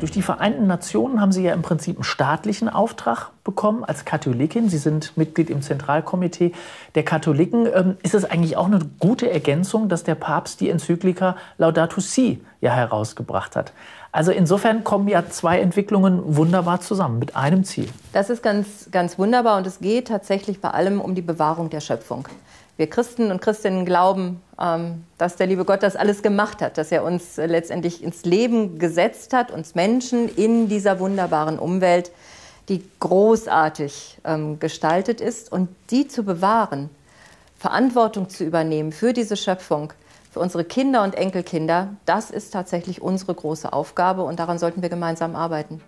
Durch die Vereinten Nationen haben Sie ja im Prinzip einen staatlichen Auftrag bekommen als Katholikin. Sie sind Mitglied im Zentralkomitee der Katholiken. Ähm, ist es eigentlich auch eine gute Ergänzung, dass der Papst die Enzyklika Laudato Si ja herausgebracht hat? Also insofern kommen ja zwei Entwicklungen wunderbar zusammen mit einem Ziel. Das ist ganz, ganz wunderbar und es geht tatsächlich bei allem um die Bewahrung der Schöpfung wir Christen und Christinnen glauben, ähm, dass der liebe Gott das alles gemacht hat, dass er uns letztendlich ins Leben gesetzt hat, uns Menschen in dieser wunderbaren Umwelt, die großartig ähm, gestaltet ist und die zu bewahren, Verantwortung zu übernehmen für diese Schöpfung, für unsere Kinder und Enkelkinder, das ist tatsächlich unsere große Aufgabe und daran sollten wir gemeinsam arbeiten.